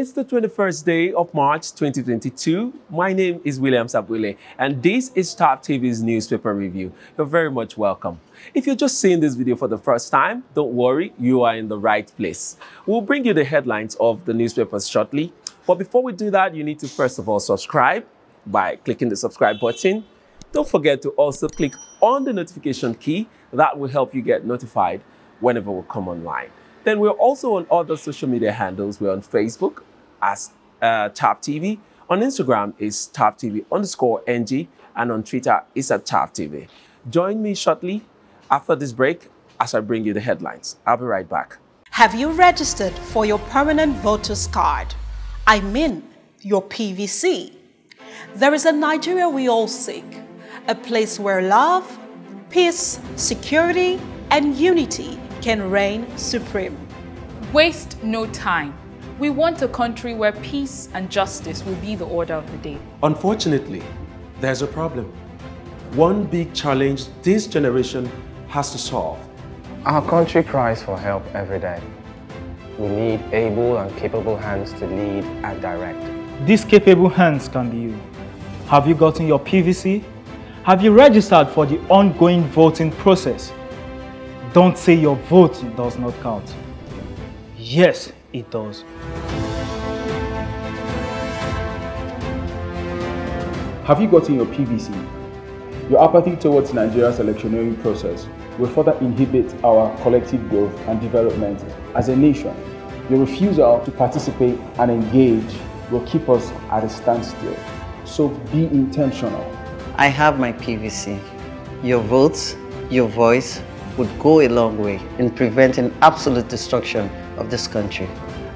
It's the 21st day of March 2022. My name is William Sabwile, and this is Thav TV's newspaper review. You're very much welcome. If you're just seeing this video for the first time, don't worry, you are in the right place. We'll bring you the headlines of the newspapers shortly. But before we do that, you need to first of all subscribe by clicking the subscribe button. Don't forget to also click on the notification key. That will help you get notified whenever we come online. Then we're also on other social media handles. We're on Facebook as uh, Thav TV. On Instagram is Thav TV underscore NG. And on Twitter is at Thav TV. Join me shortly after this break as I bring you the headlines. I'll be right back. Have you registered for your permanent voter's card? I mean, your PVC. There is a Nigeria we all seek, a place where love, peace, security, and unity can reign supreme. Waste no time. We want a country where peace and justice will be the order of the day. Unfortunately, there's a problem. One big challenge this generation has to solve. Our country cries for help every day. We need able and capable hands to lead and direct. These capable hands can be you. Have you gotten your PVC? Have you registered for the ongoing voting process? Don't say your vote does not count. Yes, it does. Have you gotten your PVC? Your apathy towards Nigeria's electioneering process will further inhibit our collective growth and development as a nation. Your refusal to participate and engage will keep us at a standstill. So be intentional. I have my PVC. Your votes, your voice, would go a long way in preventing absolute destruction of this country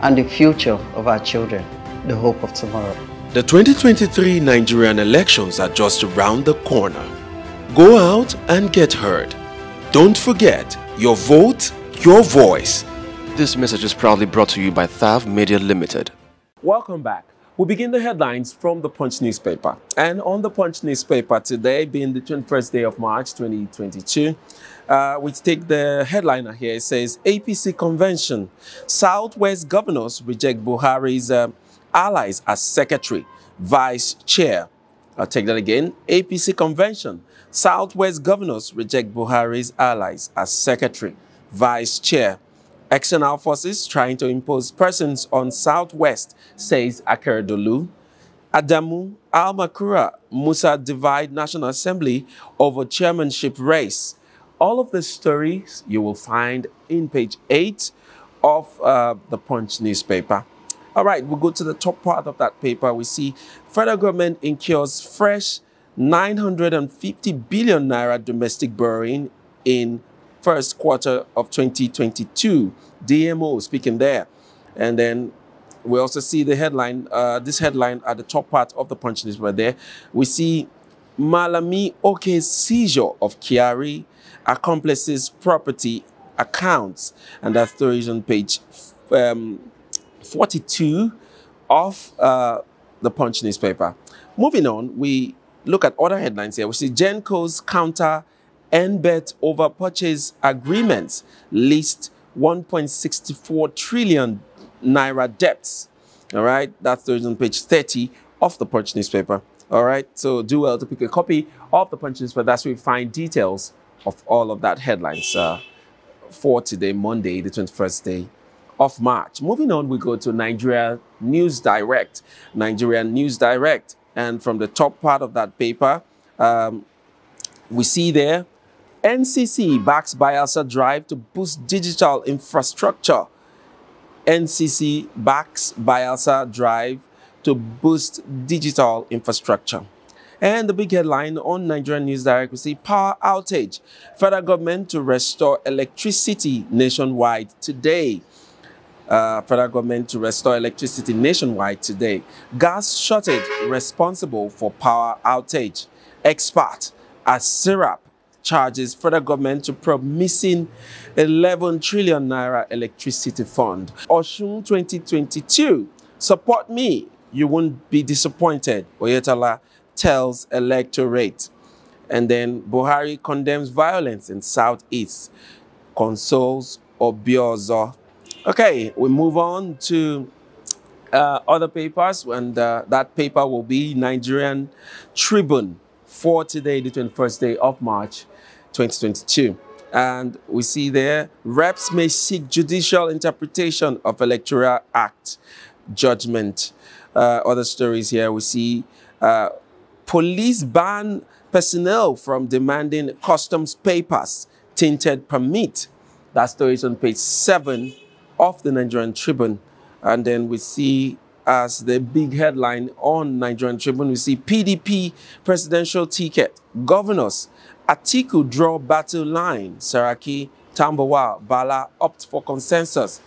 and the future of our children, the hope of tomorrow. The 2023 Nigerian elections are just around the corner. Go out and get heard. Don't forget, your vote, your voice. This message is proudly brought to you by Thav Media Limited. Welcome back. We begin the headlines from the Punch newspaper. And on the Punch newspaper today, being the 21st day of March 2022, uh, we take the headliner here. It says APC convention. Southwest governors reject Buhari's uh, allies as secretary, vice chair. I'll take that again. APC convention. Southwest governors reject Buhari's allies as secretary, vice chair. External forces trying to impose persons on Southwest, says Akeredolu. Adamu Al-Makura Musa divide National Assembly over chairmanship race. All of the stories you will find in page 8 of uh, the Punch newspaper. All right, we'll go to the top part of that paper. We see federal government incurs fresh 950 billion naira domestic borrowing in first quarter of 2022. DMO speaking there. And then we also see the headline, uh, this headline at the top part of the punch list newspaper there. We see Malami Oke's seizure of Kyari accomplices property accounts. And that story is on page um, 42 of uh, the Punch newspaper. Moving on, we look at other headlines here. We see GenCos counter NBET over purchase agreements list 1.64 trillion naira debts. All right, that's on page 30 of the Punch newspaper. All right, so do well to pick a copy of the Punch newspaper. That's where you find details of all of that headlines uh, for today, Monday, the 21st day of March. Moving on, we go to Nigeria News Direct. Nigeria News Direct. And from the top part of that paper, um, we see there NCC backs Bayelsa Drive to boost digital infrastructure. NCC backs Bayelsa Drive to boost digital infrastructure. And the big headline on Nigerian News Direct, we see power outage. Federal government to restore electricity nationwide today. Uh, federal government to restore electricity nationwide today. Gas shortage responsible for power outage. Expert as SERAP charges federal government to probe missing 11 trillion naira electricity fund. Osun 2022. Support me. You won't be disappointed. Oyetola tells electorate. And then Buhari condemns violence in Southeast, consoles Obiozor. Okay, we move on to uh, other papers, and uh, that paper will be Nigerian Tribune for today, the 21st day of March 2022. And we see there, reps may seek judicial interpretation of Electoral Act judgment. Uh, other stories here, we see uh, police ban personnel from demanding customs papers, tinted permit. That story is on page 7 of the Nigerian Tribune. And then we see as the big headline on Nigerian Tribune, we see PDP presidential ticket, governors, Atiku draw battle line, Saraki, Tambuwal, Bala opt for consensus.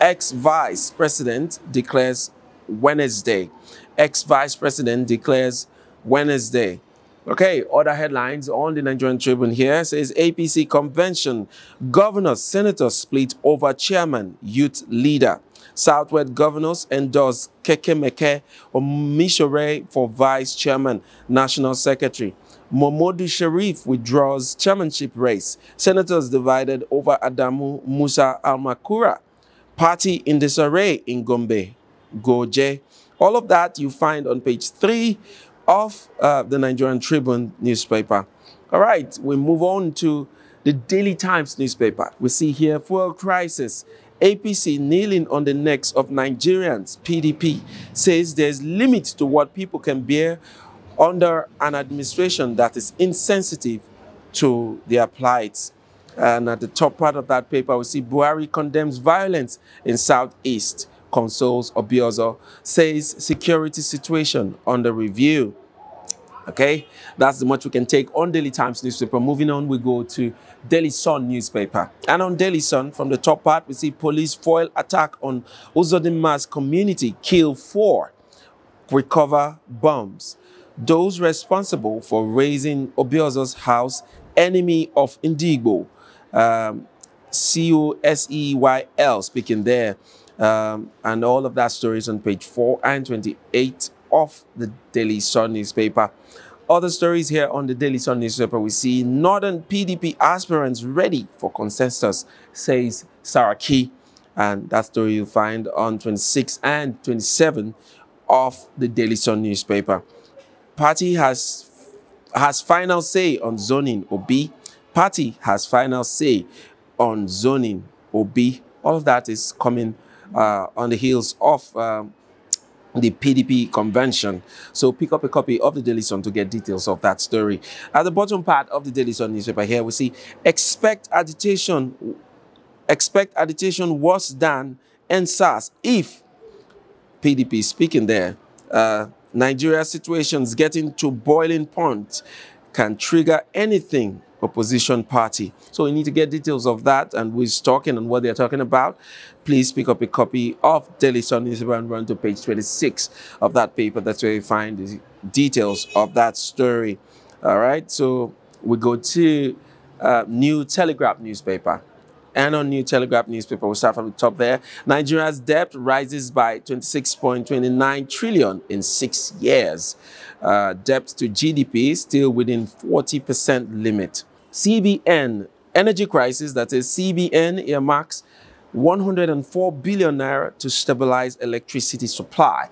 Ex-vice president declares Wednesday. Ex-vice president declares Wednesday. Okay, other headlines on the Nigerian Tribune here says APC convention, governors, senators split over chairman, youth leader. Southwest governors endorse Kekemeke Omisore for vice chairman, national secretary. Momodu Sheriff withdraws chairmanship race. Senators divided over Adamu Musa Almakura. Party in disarray in Gombe. Goje. All of that you find on page three of uh, the Nigerian Tribune newspaper. All right, we move on to the Daily Times newspaper. We see here fuel crisis. APC kneeling on the necks of Nigerians. PDP says there's limits to what people can bear under an administration that is insensitive to their plight. And at the top part of that paper, we see Buhari condemns violence in Southeast consoles Obiozor, says security situation under review. Okay, that's the much we can take on Daily Times newspaper. Moving on, we go to Daily Sun newspaper. And on Daily Sun, from the top part, we see police foil attack on Uzodinma's community, kill four, recover bombs. Those responsible for razing Obiozor's house, enemy of Ndigbo. Um, C-O-S-E-Y-L speaking there. Um, and all of that story is on page 4 and 28 of the Daily Sun newspaper. Other stories here on the Daily Sun newspaper, we see Northern PDP aspirants ready for consensus, says Saraki. And that story you'll find on 26 and 27 of the Daily Sun newspaper. Party has has final say on zoning OB. Party has final say on zoning OB. All of that is coming uh, on the heels of um, the PDP convention. So pick up a copy of the Daily Sun to get details of that story. At the bottom part of the Daily Sun newspaper here, we see expect agitation, expect agitation worse than EndSARS if PDP speaking there. Uh, Nigeria situations getting to boiling point can trigger anything opposition party. So we need to get details of that and who's talking and what they're talking about. Please pick up a copy of Daily Sun newspaper and run to page 26 of that paper. That's where you find the details of that story. All right, so we go to uh, New Telegraph newspaper. And on New Telegraph newspaper, we'll start from the top there. Nigeria's debt rises by 26.29 trillion in six years. Uh, debt to GDP still within 40% limit. CBN, energy crisis, that is CBN earmarks 104 billion naira to stabilize electricity supply.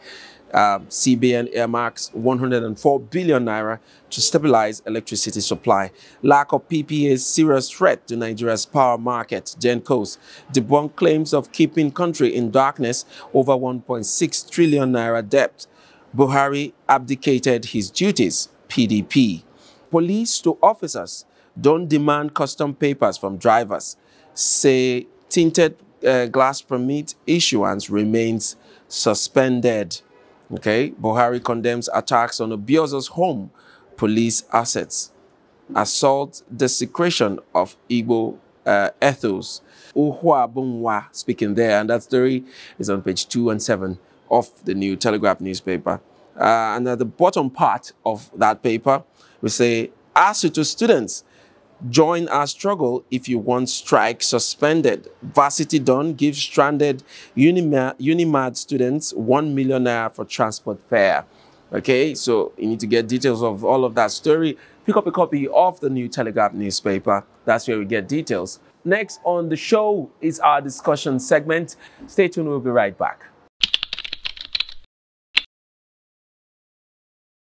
Uh, CBN earmarks 104 billion naira to stabilize electricity supply. Lack of PPA is serious threat to Nigeria's power market. GenCos debunk claims of keeping country in darkness over 1.6 trillion naira debt. Buhari abdicated his duties. PDP. Police to officers don't demand custom papers from drivers. Say tinted uh, glass permit issuance remains suspended. Okay, Buhari condemns attacks on Obiozor's home, police assets, assault, desecration of Igbo uh, ethos. Uhua Bunwa speaking there, and that story is on page two and seven of the New Telegraph newspaper. Uh, and at the bottom part of that paper, we say, ASUU to students Join our struggle if you want strike suspended. Varsity Dawn gives stranded UNIMAID, UNIMAID students 1 million naira for transport fare. Okay, so you need to get details of all of that story. Pick up a copy of the New Telegraph newspaper. That's where we get details. Next on the show is our discussion segment. Stay tuned, we'll be right back.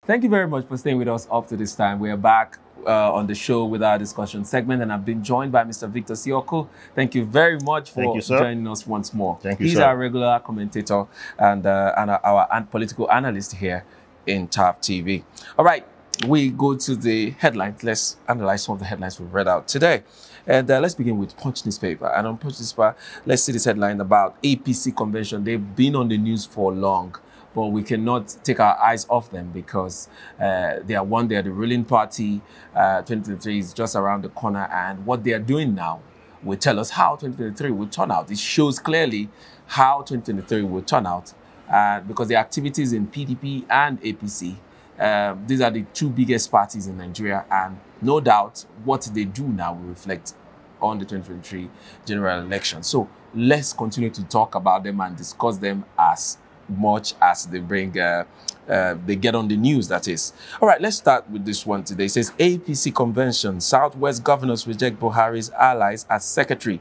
Thank you very much for staying with us up to this time. We are back uh, on the show with our discussion segment, and I've been joined by Mr. Victor Sioko. Thank you very much for you, joining us once more. Thank you, He's sir. our regular commentator and, uh, and our, our political analyst here in Thav TV. All right, we go to the headlines. Let's analyze some of the headlines we've read out today. And uh, let's begin with Punch newspaper. And on Punch newspaper, let's see this headline about APC convention. They've been on the news for long, but we cannot take our eyes off them because uh, they are one, they are the ruling party. Uh, 2023 is just around the corner, and what they are doing now will tell us how 2023 will turn out. It shows clearly how 2023 will turn out uh, because the activities in PDP and APC, uh, these are the two biggest parties in Nigeria, and no doubt what they do now will reflect on the 2023 general election. So let's continue to talk about them and discuss them as much as they bring, uh, uh, they get on the news, that is. All right, let's start with this one today. It says APC convention, Southwest governors reject Buhari's allies as secretary,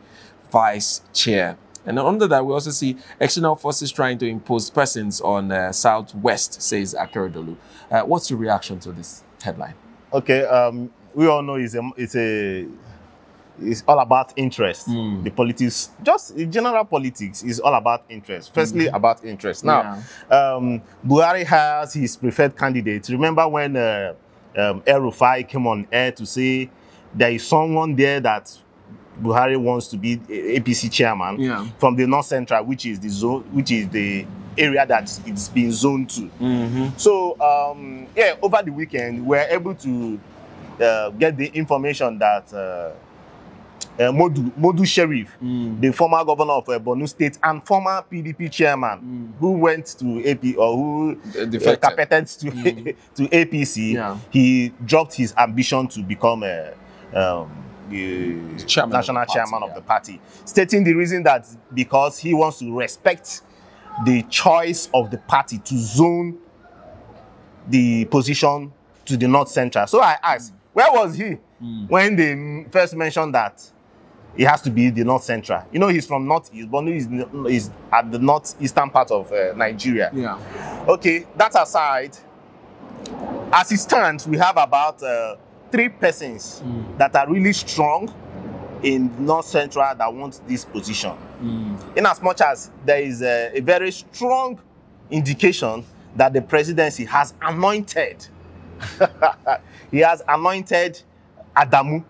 vice chair. And under that, we also see external forces trying to impose presence on uh, Southwest, says Akeredolu. Uh, what's your reaction to this headline? Okay, um, we all know it's a, it's a it's all about interest. The politics, just general politics, is all about interest. Firstly, about interest. Now, um, Buhari has his preferred candidate. Remember when uh, um, Rufai came on air to say there is someone there that Buhari wants to be APC chairman Yeah. from the North Central, which is the zone, which is the area that it's been zoned to. So um, yeah, over the weekend we were able to uh, get the information that uh, uh, Modu Modu Sheriff, the former governor of uh, Borno State and former PDP chairman, who went to AP or who uh, defected. carpeted to to APC, Yeah. he dropped his ambition to become a. Um, the chairman of national party, chairman yeah. of the party, stating the reason that because he wants to respect the choice of the party to zone the position to the north central. So I asked, where was he when they first mentioned that it has to be the north central? You know, he's from northeast, but he's, is at the northeastern part of uh, Nigeria. Yeah. Okay, that aside, as it stands, we have about uh, three persons that are really strong in North Central that want this position. In as much as there is a, a very strong indication that the presidency has anointed, he has anointed Adamu.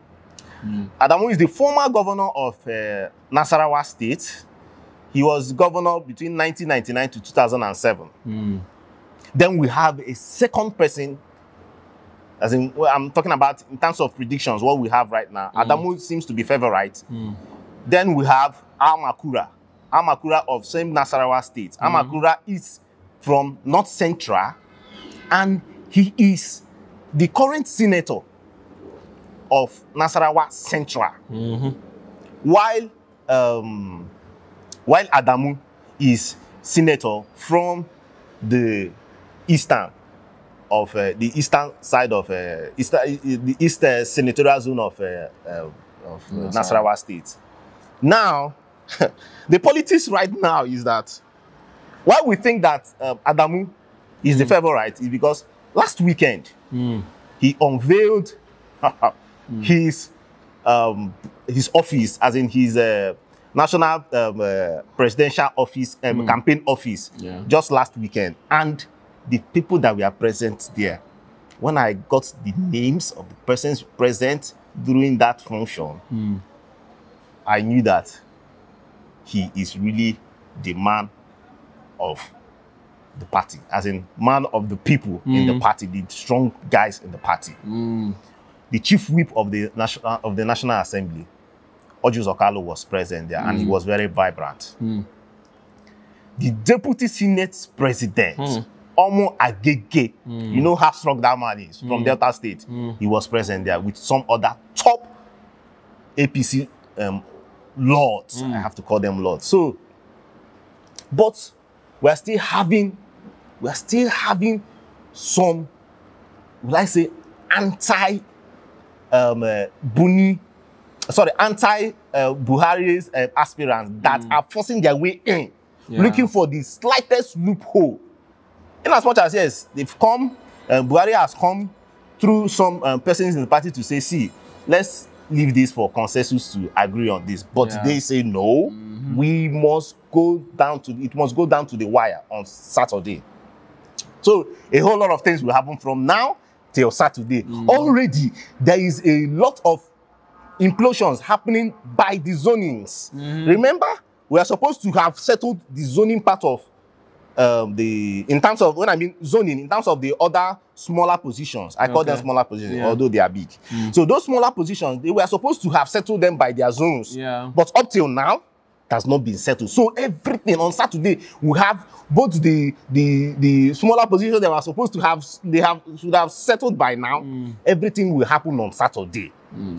Mm. Adamu is the former governor of uh, Nasarawa State. He was governor between 1999 to 2007. Mm. Then we have a second person, as in, well, I'm talking about in terms of predictions, what we have right now. Mm. Adamu seems to be favorite. Then we have Amakura, Amakura of same Nasarawa State. Amakura is from North Central, and he is the current senator of Nasarawa Central. While um, while Adamu is senator from the eastern of uh, the eastern side of uh, eastern, the east uh, senatorial zone of, uh, uh, of uh, Nasarawa State. Now, the politics right now is that why we think that um, Adamu is the favorite is because last weekend he unveiled his um, his office, as in his uh, national um, uh, presidential office, um, campaign office, Yeah. just last weekend. And the people that were present there, when I got the names of the persons present during that function, I knew that he is really the man of the party, as in man of the people in the party, the strong guys in the party. The chief whip of the national of the National Assembly, Ojus Okalo, was present there, and he mm. was very vibrant. Mm. The deputy Senate president, mm. Omo Agege, you know how strong that man is from Delta State. He was present there with some other top APC um, lords. I have to call them lords. So, but we're still having, we're still having some, will I say, anti um, uh, Buni, sorry, anti uh, Buhari's uh, aspirants that are forcing their way in, Yeah. looking for the slightest loophole. In as much as yes, they've come um, Buhari has come through some um, persons in the party to say, see, let's leave this for consensus to agree on this. But Yeah. they say no, we must go down to it must go down to the wire on Saturday. So a whole lot of things will happen from now till Saturday. Already there is a lot of implosions happening by the zonings. Remember, we are supposed to have settled the zoning part of um, the in terms of when I mean zoning, in terms of the other smaller positions. I call them Okay. smaller positions, Yeah. although they are big. So those smaller positions, they were supposed to have settled them by their zones. Yeah. But up till now, has not been settled. So everything on Saturday, we have both the the the smaller positions that were supposed to have they have should have settled by now. Everything will happen on Saturday.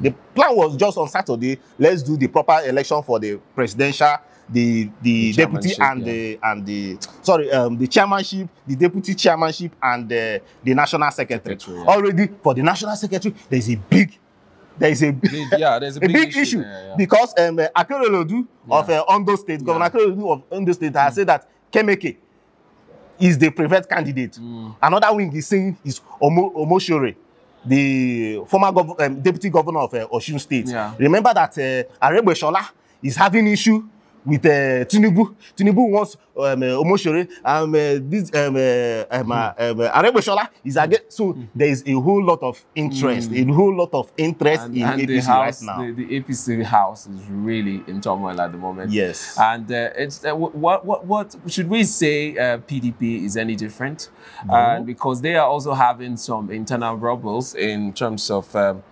The plan was just on Saturday. Let's do the proper election for the presidential, the the, The deputy and yeah. the and the sorry um the chairmanship, the deputy chairmanship and uh, the national secretary. Secretary, yeah. Already for the national secretary, there is a big there is a Big- yeah, there's a big issue there, yeah. because um, uh, Akeredolu of uh, Ondo State, Governor Akeredolu of Ondo State has said that Kemeke is the preferred candidate. Mm. Another wing is saying is Omo, Omoshore, the former gov- um, deputy governor of uh, Osun State. Yeah. Remember that uh, Aregbesola is having issue with uh, Tinubu. Tinubu wants um, uh, Omoshore. Um, uh, this um, uh, um, uh, um, uh, Aregbesola is again. So there is a whole lot of interest, a whole lot of interest and, in and the APC house, right now. the, the APC house is really in turmoil at the moment. Yes. and uh, it's uh, what what what should we say? Uh, PDP is any different? Uh, because they are also having some internal troubles in terms of. Um,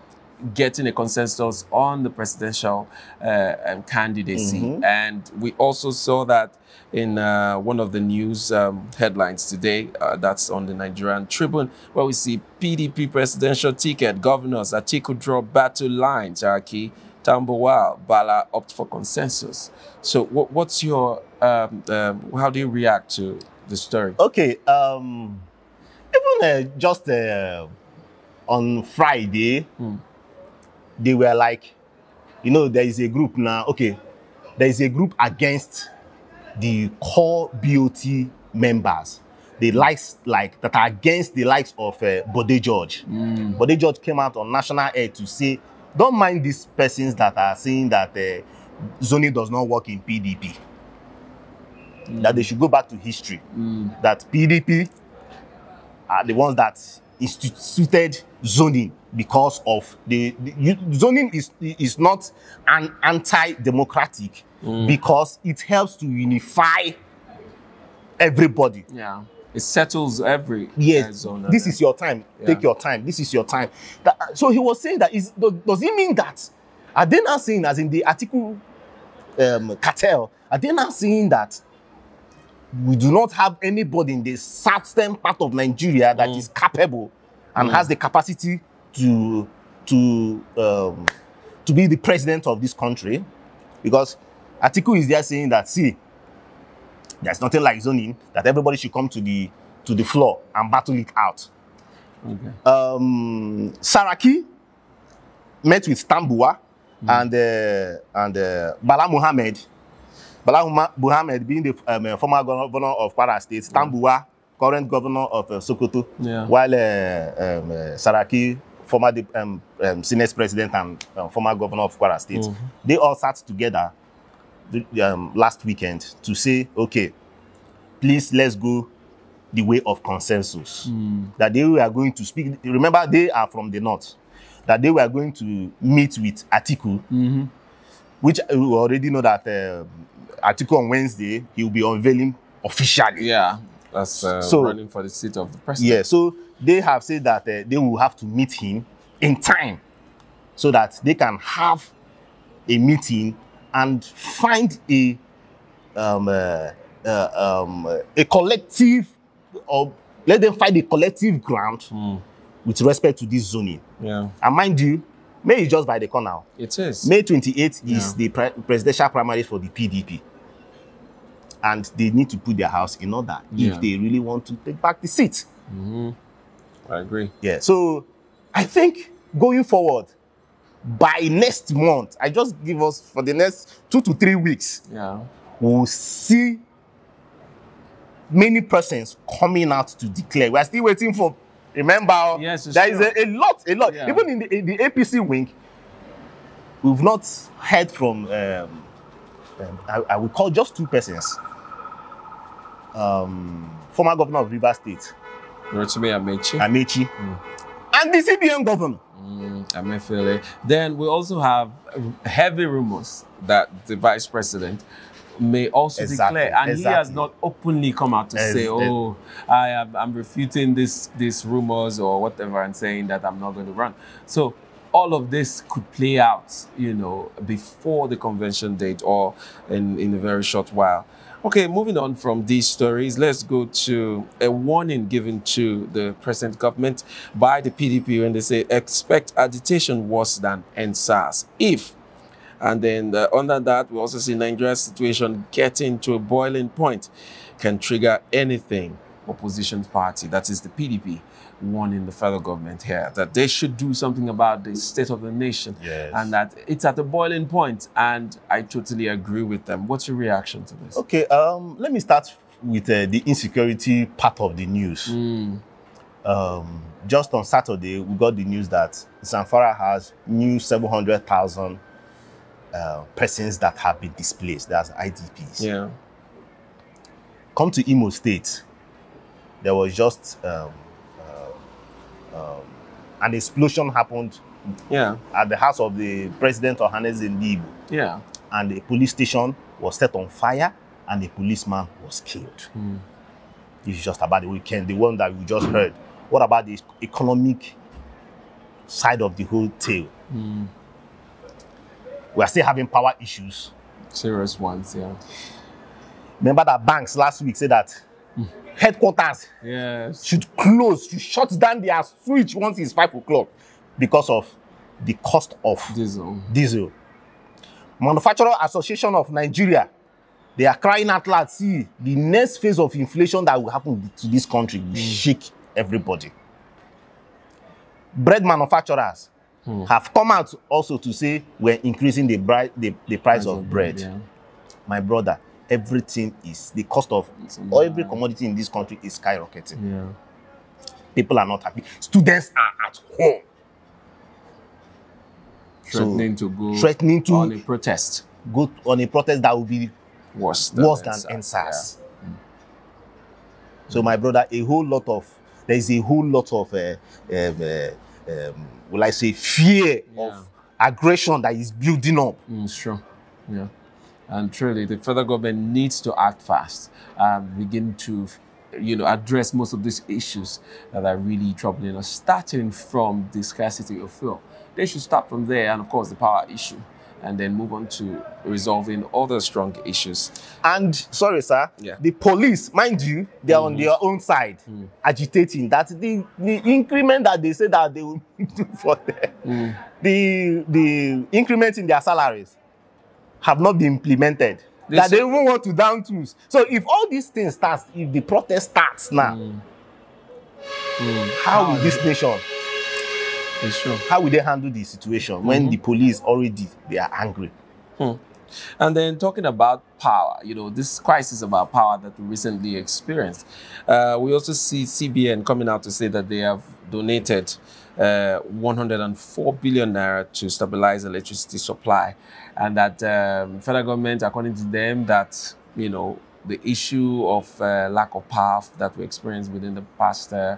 Getting a consensus on the presidential uh, um, candidacy, and we also saw that in uh, one of the news um, headlines today. Uh, that's on the Nigerian Tribune, where we see PDP presidential ticket governors Atiku draw battle line, Jackie Tambuwal, Bala opt for consensus. So, what, what's your um, um, how do you react to the story? Okay, um, even uh, just uh, on Friday, they were like, you know, there is a group now. Okay, there is a group against the core BOT members. The likes like that are against the likes of uh, Bode George. Bode George came out on national air to say, don't mind these persons that are saying that uh, zoning does not work in PDP. That they should go back to history. That PDP are the ones that instituted zoning because of the, the zoning is is not an anti-democratic because it helps to unify everybody. Yeah, it settles every uh, Yes, zone. this is your time. Take your time. This is your time. That- so he was saying that is does, it mean that are they now saying as in the article um, cartel? Are they now saying that we do not have anybody in the southern part of Nigeria that is capable and has the capacity to to um, to be the president of this country? Because Atiku is there saying that see, there's nothing like zoning that everybody should come to the to the floor and battle it out. Okay. Um, Saraki met with Tambuwal and uh, and uh, Bala Muhammad. Bala Muhammad being the um, uh, former governor of Kwara State, Tambua, current governor of uh, Sokoto, Yeah. while uh, um, uh, Saraki, former um, um, Senate president and uh, former governor of Kwara State, they all sat together the, um, last weekend to say, okay, please let's go the way of consensus. That they were going to speak. Remember, they are from the north. That they were going to meet with Atiku, which we already know that uh, Atiku on Wednesday he will be unveiling officially. Yeah, that's uh, So- running for the seat of the president. Yeah, so they have said that uh, they will have to meet him in time so that they can have a meeting and find a um, uh, uh, um, a collective or let them find a collective ground with respect to this zoning. Yeah, And mind you, May is just by the corner. it is. May 28th Yeah. is the pre- presidential primaries for the PDP. And they need to put their house in order Yeah. if they really want to take back the seat. Mm-hmm. I agree. Yeah. So I think going forward, by next month, I just give us for the next two to three weeks, Yeah. we'll see many persons coming out to declare. We are still waiting for Remember, Yes, there is true. a, a lot, a lot. Yeah. Even in the, in the APC wing, we've not heard from. Um, um, I, I will call just two persons. Um, former governor of River State, Rotimi Amaechi. Amaechi, and the CBN governor. Mm. Then we also have heavy rumors that the vice president may also Exactly, declare, and he has not openly come out to say, "Oh, I am I'm refuting this these rumors or whatever, and saying that I'm not going to run." So all of this could play out, you know, before the convention date or in in a very short while. Okay, moving on from these stories, let's go to a warning given to the present government by the PDP when they say expect agitation worse than EndSARS if. And then uh, under that, we also see Nigeria's situation getting to a boiling point can trigger anything. Opposition party, that is the PDP, warning the federal government here that they should do something about the state of the nation Yes. and that it's at a boiling point. And I totally agree with them. What's your reaction to this? Okay, um, let me start with uh, the insecurity part of the news. Mm, Um, just on Saturday, we got the news that Zamfara has new 700,000 uh, persons that have been displaced. That's IDPs. yeah. Come to Imo State, there was just um, uh, um, an explosion happened Yeah. at the house of the president of Ohanaeze Ndigbo, Yeah. and the police station was set on fire, and a policeman was killed. Mm. This is just about the weekend, the one that we just heard. What about the economic side of the whole tale? Mm. We are still having power issues. Serious ones. Yeah. Remember that banks last week said that headquarters Yes. should close, should shut down their switch once it's five o'clock because of the cost of Diesel. diesel. Manufacturer Association of Nigeria, they are crying out loud. See, the next phase of inflation that will happen to this country will shake everybody. Bread manufacturers have come out also to say we're increasing the, bri- the, the price, of, bread. Yeah. My brother, everything is the cost of It's every commodity in this country is skyrocketing. Yeah. People are not happy. Students are at home. Threatening to go threatening to- on a protest. Go on a protest that will be Worse than worse than EndSARS. EndSARS. So, my brother, a whole lot of there is a whole lot of uh, um, uh, um, will I say fear Yeah. of aggression that is building up. Mm, sure. Yeah. And truly, the federal government needs to act fast and begin to, you know, address most of these issues that are really troubling us, starting from the scarcity of fuel. They should start from there, and of course, the power issue, and then move on to resolving other strong issues. And sorry, sir, Yeah. Mm-hmm. the police, mind you, they are on their own side, Mm. agitating that the, the increment that they say that they will do for them, Mm. the the increment in their salaries have not been implemented. They that say- they even want to down tools. So if all these things starts, if the protest starts now, Mm. how will this nation, It's true. how will they handle the situation Mm-hmm. when the police already they are angry? And then talking about power, you know, this crisis about power that we recently experienced, uh, we also see CBN coming out to say that they have donated uh, 104 billion naira to stabilize electricity supply, and that um, federal government, according to them, that you know the issue of uh, lack of power that we experienced within the past uh,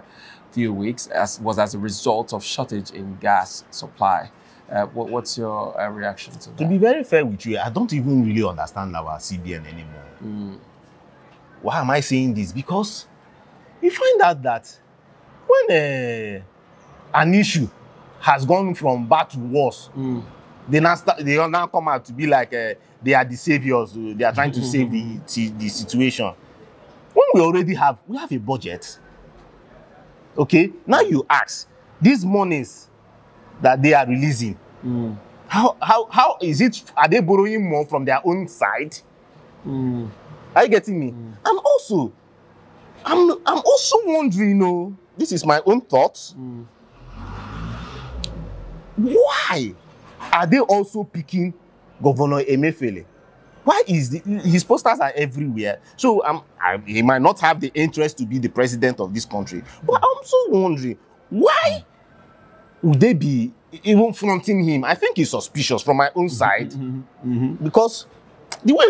few weeks as, was as a result of shortage in gas supply. Uh, what, what's your uh, reaction to that? To be very fair with you, I don't even really understand our CBN anymore. Mm. Why am I saying this? Because you find out that when uh, an issue has gone from bad to worse, Mm. they now start, they now come out to be like uh, they are the saviors. They are trying to save the, the the situation. When we already have we have a budget. Okay, now you ask these monies that they are releasing. Mm. How how how is it? Are they borrowing more from their own side? Mm. Are you getting me? And also, I'm I'm also wondering, you know, this is my own thoughts. Why are they also picking Governor Emefiele? Why is the, his posters are everywhere? So um, I, he might not have the interest to be the president of this country, but I'm also wondering why would they be even fronting him? I think it's suspicious from my own side because the way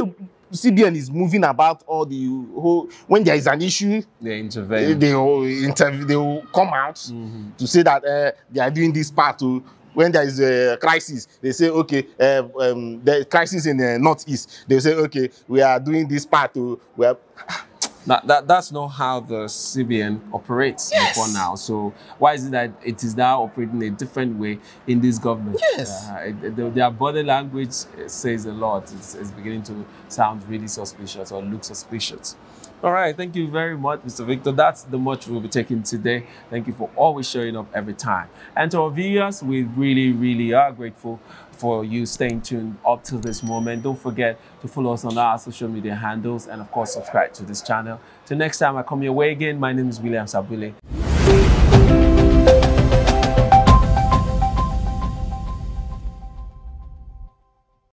CBN is moving about all the whole when there is an issue, They they, intervene. they will interview, they will come out to say that uh, they are doing this part to. When there is a crisis, they say, okay, uh, um, the crisis in the northeast. They say, okay, we are doing this part to. We are, That, that, that's not how the CBN operates Yes. before now. So why is it that it is now operating a different way in this government? Yes. Uh, it- the- their body language says a lot. It's, it's beginning to sound really suspicious or look suspicious. All right, thank you very much, Mr. Victor. That's the much we'll be taking today. Thank you for always showing up every time. And to our viewers, we really, really are grateful for you staying tuned up to this moment. Don't forget to follow us on our social media handles and, of course, subscribe to this channel. Till next time, I come your way again. My name is William Sabule.